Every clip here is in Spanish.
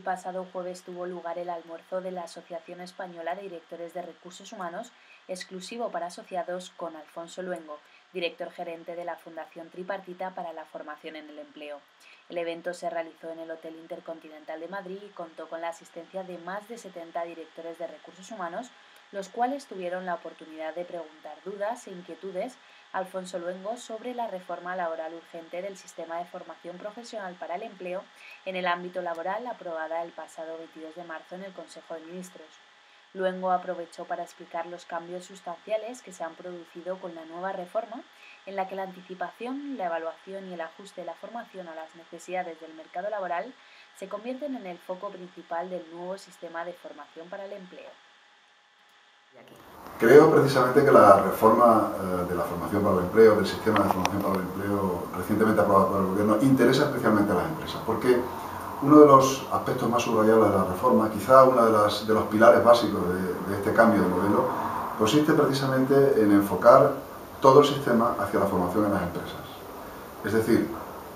pasado jueves tuvo lugar el almuerzo de la Asociación Española de Directores de Recursos Humanos, exclusivo para asociados, con Alfonso Luengo, director gerente de la Fundación Tripartita para la Formación en el Empleo. El evento se realizó en el Hotel Intercontinental de Madrid y contó con la asistencia de más de 70 directores de recursos humanos, los cuales tuvieron la oportunidad de preguntar dudas e inquietudes Alfonso Luengo sobre la reforma laboral urgente del sistema de formación profesional para el empleo en el ámbito laboral aprobada el pasado 22 de marzo en el Consejo de Ministros. Luengo aprovechó para explicar los cambios sustanciales que se han producido con la nueva reforma, en la que la anticipación, la evaluación y el ajuste de la formación a las necesidades del mercado laboral se convierten en el foco principal del nuevo sistema de formación para el empleo. Creo precisamente que la reforma eh, de la formación para el empleo, del sistema de formación para el empleo recientemente aprobado por el Gobierno, interesa especialmente a las empresas, porque uno de los aspectos más subrayados de la reforma, quizá uno de, de los pilares básicos de, este cambio de modelo, consiste precisamente en enfocar todo el sistema hacia la formación en las empresas. Es decir,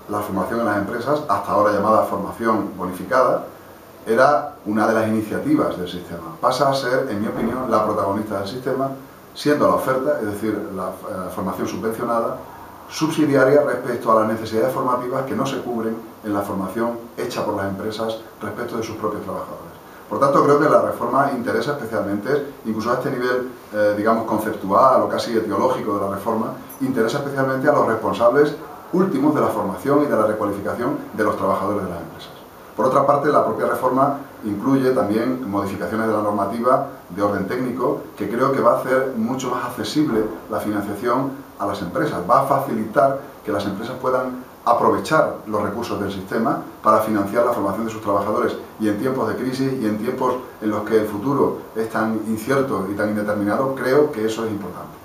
la formación en las empresas, hasta ahora llamada formación bonificada, era una de las iniciativas del sistema. Pasa a ser, en mi opinión, la protagonista del sistema, siendo la oferta, es decir, la eh, formación subvencionada, subsidiaria respecto a las necesidades formativas que no se cubren en la formación hecha por las empresas respecto de sus propios trabajadores. Por tanto, creo que la reforma interesa especialmente, incluso a este nivel, eh, digamos, conceptual o casi etiológico de la reforma, interesa especialmente a los responsables últimos de la formación y de la recualificación de los trabajadores de las empresas. Por otra parte, la propia reforma incluye también modificaciones de la normativa de orden técnico que creo que va a hacer mucho más accesible la financiación a las empresas, va a facilitar que las empresas puedan aprovechar los recursos del sistema para financiar la formación de sus trabajadores y en tiempos de crisis y en tiempos en los que el futuro es tan incierto y tan indeterminado, creo que eso es importante.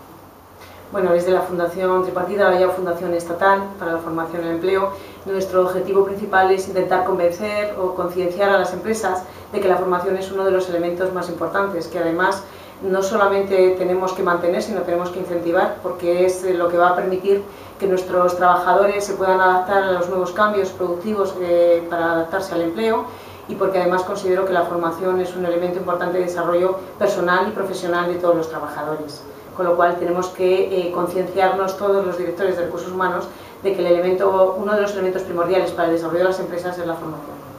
Bueno, desde la Fundación Tripartida, la Fundación Estatal para la Formación en el Empleo, nuestro objetivo principal es intentar convencer o concienciar a las empresas de que la formación es uno de los elementos más importantes, que además no solamente tenemos que mantener, sino tenemos que incentivar, porque es lo que va a permitir que nuestros trabajadores se puedan adaptar a los nuevos cambios productivos eh, para adaptarse al empleo y porque además considero que la formación es un elemento importante de desarrollo personal y profesional de todos los trabajadores con lo cual tenemos que eh, concienciarnos todos los directores de recursos humanos de que el elemento, uno de los elementos primordiales para el desarrollo de las empresas es la formación.